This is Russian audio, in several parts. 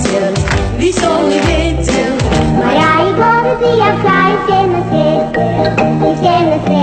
appliances, vi som i vettel. Ma ja i både de appliances, i kjennes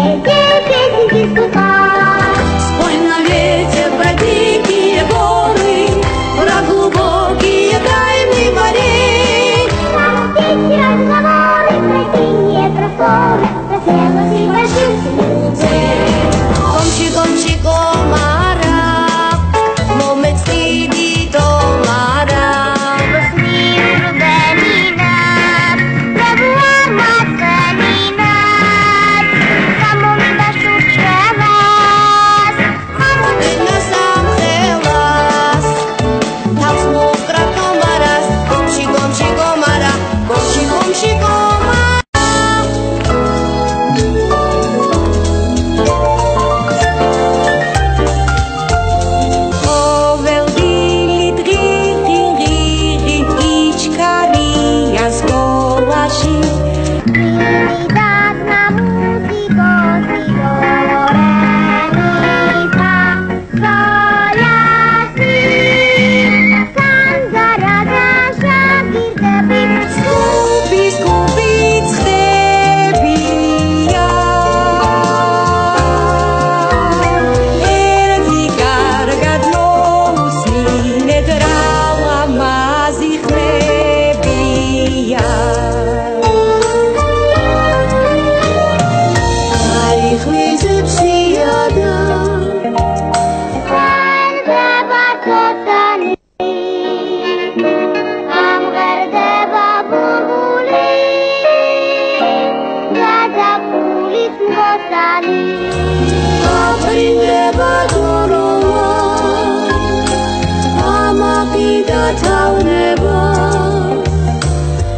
латав небо,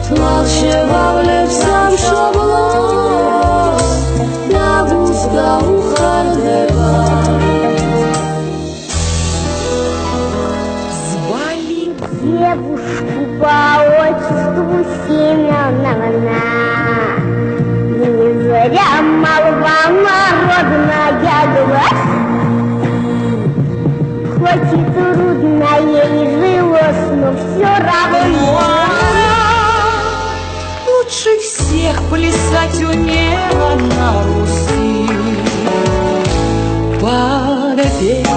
фальшивав лев сам, що було, на вузка уха неба. Звали девушку по отчеству Семеновна, не зря молва народная глаз, хоть и трудно ей жить все равно. лучше всех плясать умела на Руси. Под перестук